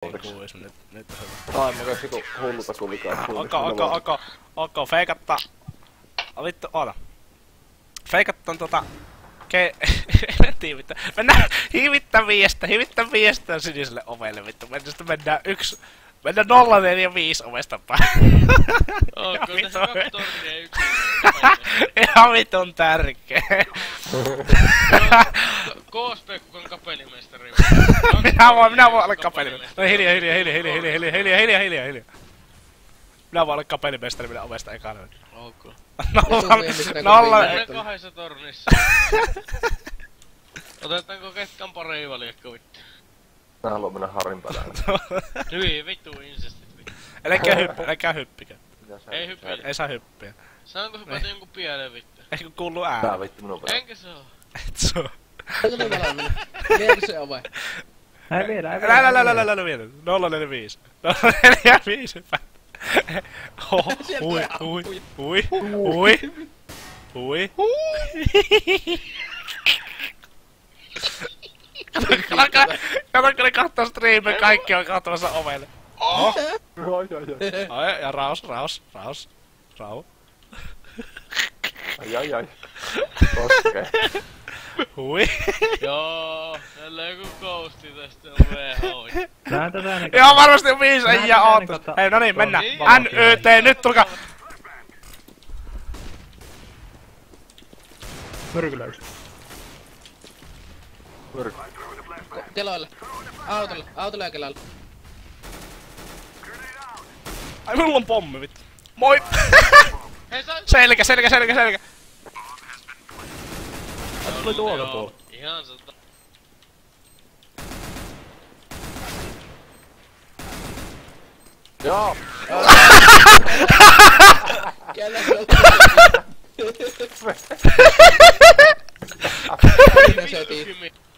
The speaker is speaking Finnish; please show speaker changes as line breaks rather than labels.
Kuulis nyt, nyt on
Ai, Taimu käsi ku hulluta kun.
Aka, aka, aka, aka, feikatta. Ah, vittu, oota. Feikatta on tota... Ke... Tiivittä. Mennään hivittä viestä, hivittä viestä siniselle ovelle vittu. Mennään sitten mennään yksi... Mennään 045 ovesta päin. Onko
tässä kaksi tornia yksi?
Ihan vitun tärkeä.
Koospekkun kapelimestari.
minä voin, minä voin olla kapellimestari. No hiljaa, hiljaa, hiljaa, hiljaa, hiljaa, hiljaa, hiljaa, hiljaa, hiljaa, hiljaa. Minä voin olla kapellimestari minä ovesta ekana.
Ok.
Nolla, nolla,
Mennään kahdessa tornissa. Otetaanko ketkan pari valiekko vittu?
Mä haluan mennä Harin päälle.
Hyi vittu incestit vittu.
Älkää hyppikö.
Mitä sä-
Ei hyppi.
Ei saa hyppiä.
Saanko hypätä jonkun pieleen vittu?
Eikö kuulu
Tää
ääni?
vittu minun päälle.
Enkä saa.
Et se on.
Viedä se ove.
Ei viedä, ei
Älä, älä, älä, älä, älä, älä, vielä. 045. 045 päin. Oho, hui, hui, hui, hui, hui. Kato, ne kattoo striimin, kaikki on katsomassa ovelle. Oho.
Ai, ai, ai.
Ai, ja raus, raus, raus, rau.
Ai, ai, ai. Koskee.
Hui.
Joo, jälleen joku ghosti tästä on WHO.
Näytetään ne
Joo, varmasti äijää
ne
oottaa.
kato-
Hei, no niin, mennään.
Niin.
NYT, nyt tulkaa.
myrkyläys.
Myrkky.
Keloille. Autolle. Autolle ja kelalle.
Ai, mulla on pommi, vittu. Moi! Selkä, selkä, selkä, selkä.
Jag
slog
över på. Ja, så... Ja!
Jävla